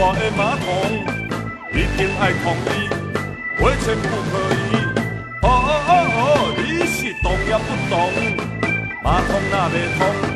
我的马桶，一定爱同意，完全不可以。哦哦哦哦，你是懂也不懂，马桶那袂通。